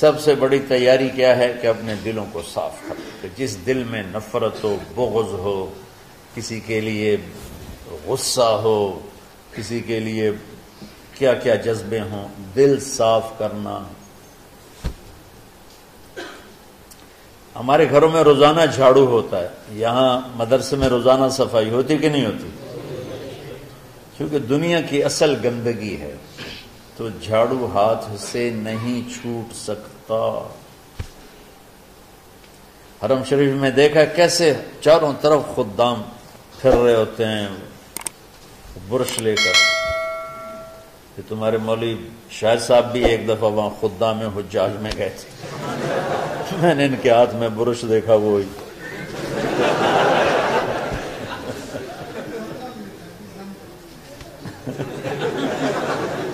सबसे बड़ी तैयारी क्या है कि अपने दिलों को साफ़ कर जिस दिल में नफरत हो बुगज हो, किसी के लिए गुस्सा हो, किसी के लिए क्या क्या जज्बे हों, दिल साफ़ करना। हमारे घरों में रोज़ाना झाड़ू होता है। यहाँ मदरसे में रोज़ाना सफ़ाई होती कि नहीं होती? क्योंकि दुनिया की असल गंदगी है। तो झाड़ू हाथ से नहीं छूट सकता। हरम शरीफ में देखा कैसे चारों तरफ़ खुदाम फिर रहे होते हैं, बुरश लेकर। कि तुम्हारे मौली शायद साहब भी एक दफ़ा वहाँ खुदा में हुजाज में गए थे। मैंने इनके हाथ में बुरश देखा, वो ही।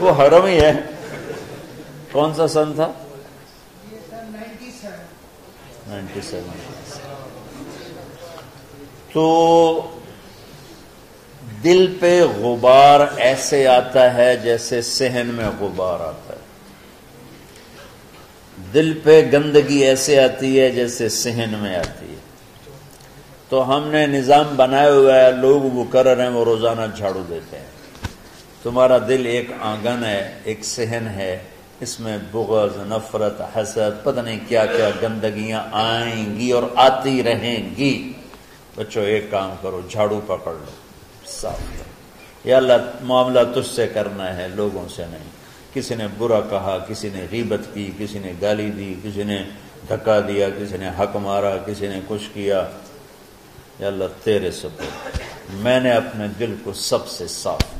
वो हरम ही है। कौन सा सन था? Ninety seven. तो दिल पे गुबार ऐसे आता है जैसे सहन में गुबार आता है। दिल पे गंदगी ऐसे आती है जैसे सहन में आती है। तो हमने निज़ाम बनाया हुआ है, लोग वो कर रहे हैं, वो रोज़ाना झाड़ू देते हैं। तुम्हारा दिल एक आँगन है, एक सहन है। इसमें बुगज, नफरत, हसद, पता नहीं क्या क्या गंदगियाँ आएँगी और आती रहेंगी। बच्चों, एक काम करो, झाड़ू पकड़ लो। साफ़ करो। या अल्लाह, मामला तुझसे करना है, लोगों से नहीं। किसी ने बुरा कहा, किसी ने गीबत की, किसी ने गाली दी, किसी ने धक्का दिया, किसी ने हक मारा, किसी ने कुछ किया। या तेरे सपोर्ट। मैंने अपने दिल को सबसे साफ़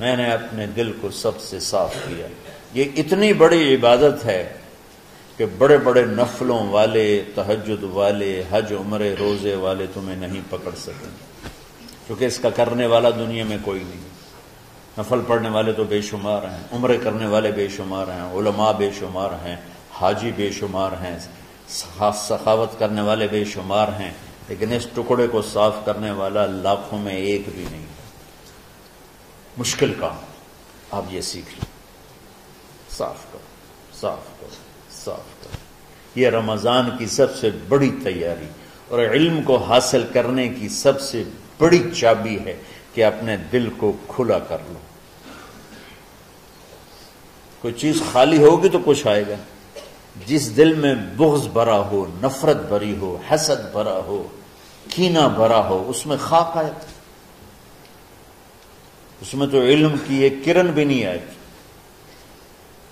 मैंने अपने दिल को सबसे साफ़ किया। ये इतनी बड़ी इबादत है कि बड़े बड़े नफलों वाले तहजद वाले, हज, उम्र, रोज़े वाले तुम्हें नहीं पकड़ सकेंगे क्योंकि इसका करने वाला दुनिया में कोई नहीं। नफल पढ़ने वाले तो बेशुमार हैं, उम्र करने वाले बेशुमार हैं, उलमा बेशुमार हैं, हाजी बेशुमार हैं सखावत करने वाले बेशुमार हैं, लेकिन इस टुकड़े को साफ़ करने वाला लाखों में एक भी नहीं। मुश्किल काम। आप ये सीख लो। साफ़ करो साफ़ करो साफ़ करो। ये रमज़ान की सबसे बड़ी तैयारी और इल्म को हासिल करने की सबसे बड़ी चाबी है कि अपने दिल को खुला कर लो। कोई चीज़ खाली होगी तो कुछ आएगा। जिस दिल में बुग्ज भरा हो, नफरत भरी हो, हसद भरा हो, कीना भरा हो, उसमें खाक आएगा उसमें तो इल्म की एक किरण भी नहीं आएगी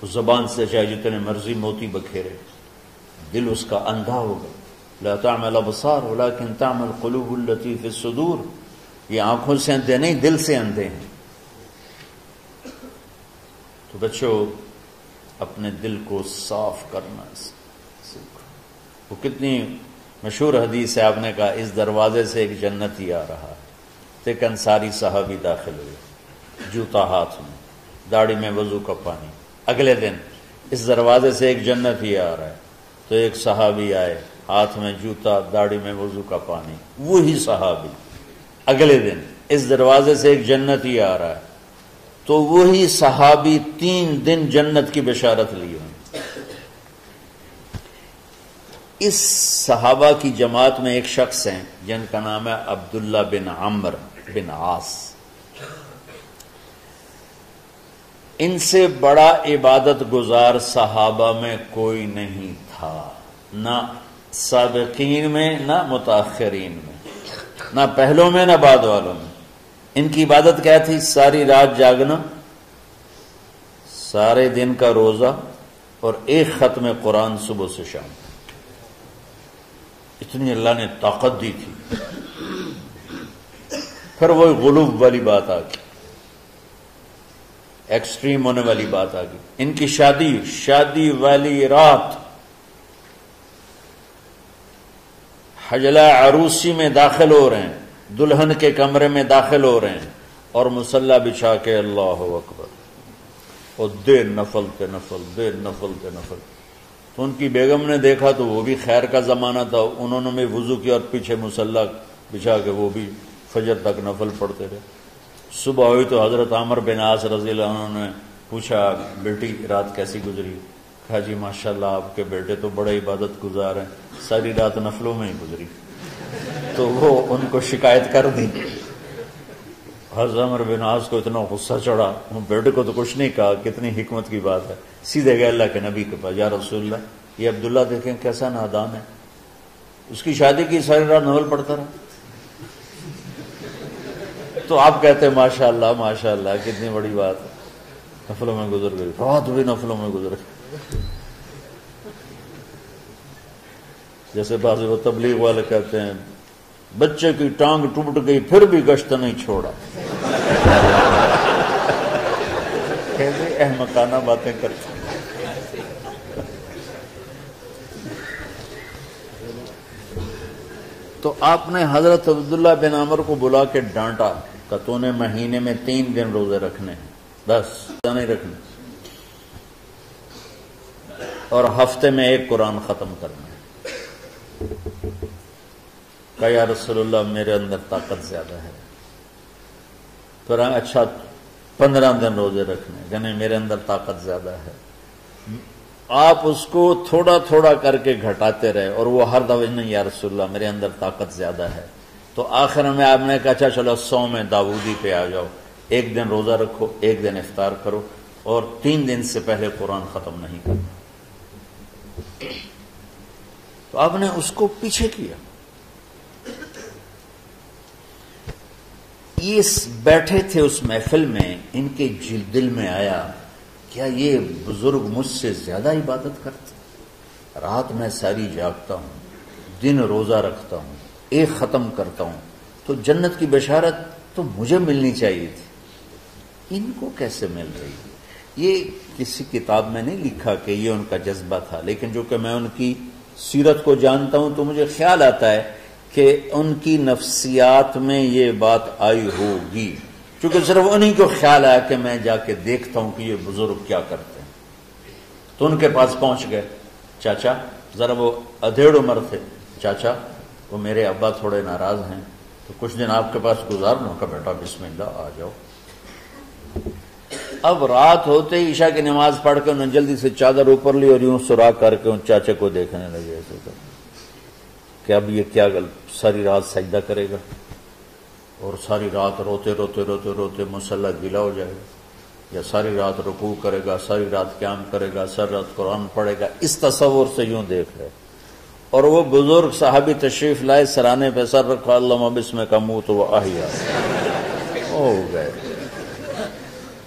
उस जबान से चाहे जितने मर्ज़ी मोती बखेरे। दिल उसका अंधा होगा लातामल बसार लेकिन तामल कलूब लतीफ़ सदूर। ये आँखों से अंधे नहीं, दिल से अंधे हैं। तो बच्चों, अपने दिल को साफ़ करना सीखो। वो कितनी मशहूर हदीस है, आपने कहा, इस दरवाजे से एक जन्नत ही आ रहा है। तो एक अंसारी साहबी दाखिल हुए जूता हाथ में, दाढ़ी में वज़ू का पानी। अगले दिन इस दरवाजे से एक जन्नत ही आ रहा है। तो एक सहाबी आए, हाथ में जूता, दाढ़ी में वज़ू का पानी। वही सहाबी। अगले दिन इस दरवाजे से एक जन्नत ही आ रहा है। तो वही सहाबी तीन दिन जन्नत की बशारत लिए इस सहाबा की जमात में एक शख्स हैं, जिनका नाम है अब्दुल्ला बिन आमर बिन आस। इनसे बड़ा इबादत गुजार सहाबा में कोई नहीं था। ना सबकीन में, ना मुताखरीन में, ना पहलों में, ना बाद वालों में। इनकी इबादत क्या थी? सारी रात जागना, सारे दिन का रोजा और एक खत्म कुरान सुबह से शाम। इतनी अल्लाह ने ताकत दी थी। फिर वही गुलूब वाली बात आ गई। एक्सट्रीम होने वाली बात आ गई। इनकी शादी शादी वाली रात। हजला अरूसी में दाखिल हो रहे हैं, दुल्हन के कमरे में दाखिल हो रहे हैं, और मुसल्ला बिछा के अल्लाह अकबर। और दे नफल पे नफल, दे नफल पे नफल। तो उनकी बेगम ने देखा तो वो भी खैर का जमाना था। उन्होंने भी वज़ू किया और पीछे मुसल्ला बिछा के वो भी फजर तक नफल पढ़ते रहे। सुबह हुई तो हज़रत आमर बिन आस रज़ी ने पूछा, बेटी, रात कैसी गुजरी? कहा, जी, माशाल्लाह, आपके बेटे तो बड़े इबादत गुजार हैं। सारी रात नफलों में ही गुजरी। तो वो उनको शिकायत कर दी। हजमर बिनाज को इतना गुस्सा चढ़ा। बेटे को तो कुछ नहीं कहा, कितनी हिकमत की बात है। सीधे गए अल्लाह के नबी के पास, या रसुल्ला ये अब्दुल्ला देखें, कैसा नादान है। उसकी शादी की सारी रात नवल पढ़ता रहा। तो आप कहते हैं, माशाल्लाह माशाल्लाह, कितनी बड़ी बात है। नफलों में गुजर गई। रात भी नफलों में गुजर गई। जैसे बाज वो तबलीग वाले कहते हैं, बच्चे की टांग टूट गई, फिर भी गश्त नहीं छोड़ा। कैसे अहमकाना बातें करते तो आपने हज़रत अब्दुल्ला बिन अमर को बुला के डांटा। का तूने महीने में तीन दिन रोज़े रखने हैं। बस नहीं रखने? और हफ़्ते में एक कुरान खत्म करना है। का रसोल्ला मेरे अंदर ताकत ज़्यादा है। फिर अच्छा पंद्रह दिन रोज़े रखने, यानी मेरे अंदर ताकत ज़्यादा है। आप उसको थोड़ा थोड़ा करके घटाते रहे, और वो हर दफे, नहीं, या रसोल्ला मेरे अंदर ताकत ज़्यादा है। तो आखिर में आपने कहा अच्छा चलो, सौ में दाऊदी पे आ जाओ। एक दिन रोजा रखो, एक दिन इफ्तार करो और तीन दिन से पहले कुरान खत्म नहीं करना। तो आपने उसको पीछे किया। ये बैठे थे उस महफिल में, इनके दिल में आया, क्या ये बुज़ुर्ग मुझसे ज़्यादा इबादत करते? रात में सारी जागता हूँ, दिन रोजा रखता हूँ। एक खत्म करता हूँ। तो जन्नत की बशारत तो मुझे मिलनी चाहिए थी। इनको कैसे मिल रही है? ये किसी किताब में नहीं लिखा कि ये उनका जज्बा था, लेकिन जो कि मैं उनकी सीरत को जानता हूँ तो मुझे ख्याल आता है कि उनकी नफ्सियात में ये बात आई होगी। क्योंकि सिर्फ़ उन्हीं को ख्याल आया कि मैं जाके देखता हूँ कि ये बुज़ुर्ग क्या करते हैं। तो उनके पास पहुँच गए। चाचा, जरा वो अधेड़ उम्र थे। चाचा वो मेरे अब्बा थोड़े नाराज़ हैं तो कुछ दिन आपके पास गुजार लो। का बेटा, बिस्मिल्लाह, आ जाओ। अब रात होते ही ईशा की नमाज़ पढ़ के उन्होंने जल्दी से चादर ऊपर ली और यूँ सुराख करके उन चाचे को देखने लगे ऐसे तो। कि अब ये क्या गल, सारी रात सजदा करेगा? और सारी रात रोते रोते रोते रोते मुसल्ला गीला हो जाएगा। या सारी रात रुकू करेगा, सारी रात क्याम करेगा, सारी रात कुरान पढ़ेगा, इस तस्वुर से यूँ देख रहे। और वो बुज़ुर्ग साहबी तशरीफ़ लाए सराने पे सर रखा, अल्लाह इसमें का मुँह तो वो आहिया हो गए।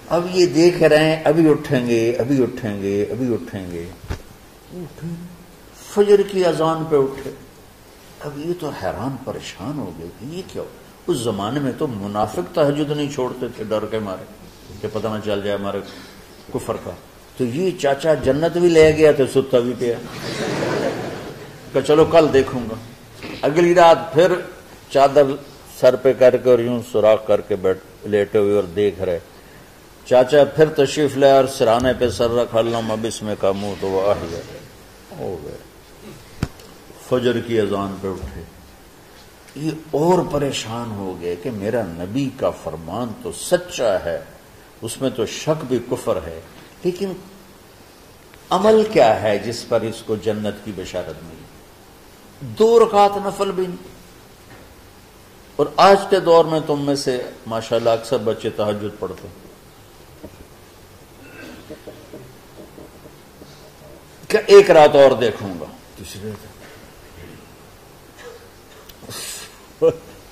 अब ये देख रहे हैं, अभी उठेंगे अभी उठेंगे अभी उठेंगे। फजर की अजान पे उठे। अब ये तो हैरान, परेशान हो गए कि ये क्या उस जमाने में तो मुनाफिक तहजद नहीं छोड़ते थे, डर के मारे। कि पता ना चल जाए हमारे कुफर का तो ये चाचा जन्नत भी ले गया तो सुता भी पिया। कि चलो कल देखूँगा। अगली रात फिर चादर सर पे करके और यूँ सुराख करके बैठ, लेटे हुए और देख रहे। चाचा फिर तशरीफ़ ले और सिराने पे सर रख, अल्लाह इसमें का मुँह तो वो आ गए हो गए फजर की अजान पे उठे। ये और परेशान हो गए कि मेरा नबी का फरमान तो सच्चा है, उसमें तो शक भी कुफर है। लेकिन अमल क्या है जिस पर इसको जन्नत की बशारत मिली? दो रकात नफल भी नहीं। और आज के दौर में तुम में से माशाल्लाह अक्सर बच्चे तहजद पढ़ते हैं। क्या एक रात और देखूँगा?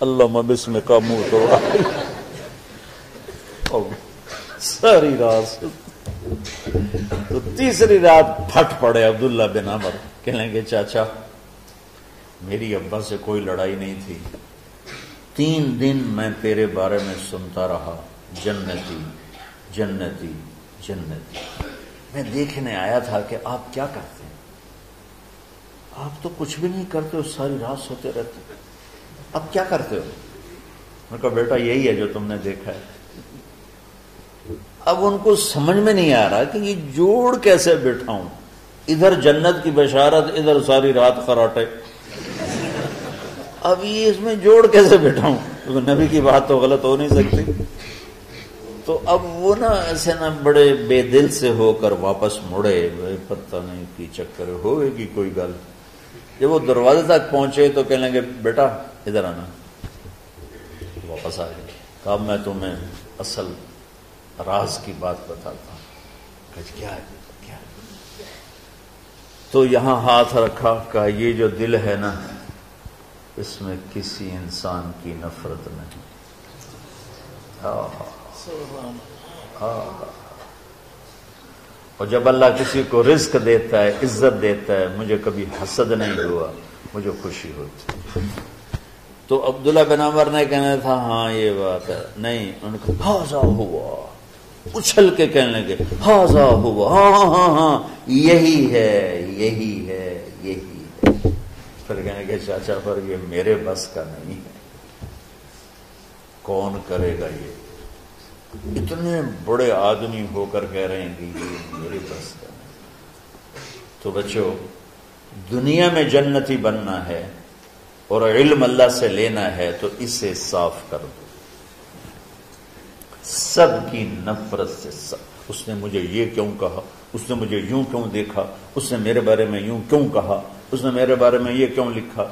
अल्लाह मबिस में का मुँह तो सारी रात। तो तीसरी रात फट पड़े अब्दुल्ला बिन अमर। कहेंगे चाचा मेरी अब्बा से कोई लड़ाई नहीं थी। तीन दिन मैं तेरे बारे में सुनता रहा। जन्नती जन्नती जन्नती। मैं देखने आया था कि आप क्या करते हैं। आप तो कुछ भी नहीं करते हो, सारी रात सोते रहते अब क्या करते हो? मैं कहा, बेटा, यही है जो तुमने देखा है। अब उनको समझ में नहीं आ रहा कि ये जोड़ कैसे बैठाऊं। इधर जन्नत की बशारत, इधर सारी रात खराटे। अब ये इसमें जोड़ कैसे बैठाऊं? क्योंकि नबी की बात तो गलत हो नहीं सकती। तो अब वो ना ऐसे ना बड़े बेदिल से होकर वापस मुड़े पता नहीं की चक्कर होगी कोई गल। जब वो दरवाजे तक पहुँचे तो कह लेंगे, बेटा, इधर आना। वापस आ गए। कहा मैं तुम्हें असल राज की बात बताता हूँ। क्या है? क्या तो यहाँ हाथ रखा, कहा, ये जो दिल है ना इसमें किसी इंसान की नफरत नहीं। और जब अल्लाह किसी को रिस्क देता है, इज़्ज़त देता है, मुझे कभी हसद नहीं हुआ, मुझे खुशी होती तो अब्दुल्ला बिन अमर ने कहना था हाँ ये बात है। नहीं उनको हाजा हुआ। उछल के कहने लगे, हाजा हुआ। हाँ हाँ हाँ हाँ यही है यही है, यही फिर कहने के चाचा, पर ये मेरे बस का नहीं है। कौन करेगा ये? इतने बड़े आदमी होकर कह रहे हैं कि ये मेरे बस का नहीं तो बच्चों, दुनिया में जन्नती बनना है और इल्म अल्लाह से लेना है तो इसे साफ़ कर दो। सबकी नफरत से सब। उसने मुझे ये क्यों कहा? उसने मुझे यूँ क्यों देखा? उसने मेरे बारे में यूँ क्यों कहा? उसने मेरे बारे में ये क्यों लिखा?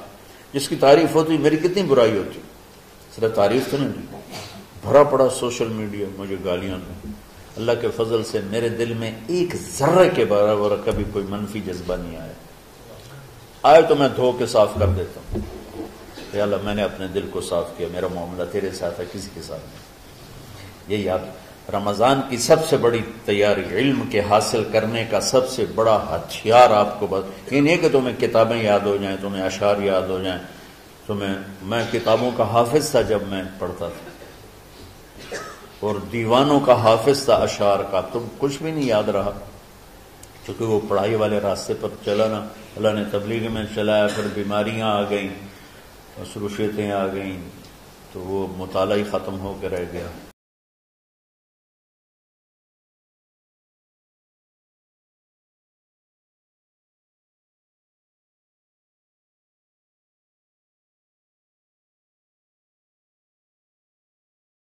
जिसकी तारीफ़ होती, मेरी कितनी बुराई होती? सिर्फ़ तारीफ़ तो नहीं भरा पड़ा सोशल मीडिया मुझे गालियाँ में अल्लाह के फजल से मेरे दिल में एक जर्रे के बराबर कभी कोई मनफी जज्बा नहीं आया। आए तो मैं धो के साफ़ कर देता हूँ। अल्लाह, मैंने अपने दिल को साफ़ किया। मेरा मामला तेरे साथ है, किसी के साथ नहीं। यही आप रमज़ान की सबसे बड़ी तैयारी, इल्म के हासिल करने का सबसे बड़ा हथियार आपको बस, ये नहीं कि तुम्हें किताबें याद हो जाएँ, तुम्हें अशार याद हो जाएँ, तुम्हें, मैं किताबों का हाफिज था जब मैं पढ़ता था। और दीवानों का हाफिज था अशार का तुम कुछ भी नहीं याद रहा। क्योंकि वो पढ़ाई वाले रास्ते पर चला ना, अल्लाह ने तबलीग में चलाया, फिर बीमारियाँ आ गई मसरूशियतें आ गई तो वो मुताला ही ख़त्म होकर रह गया।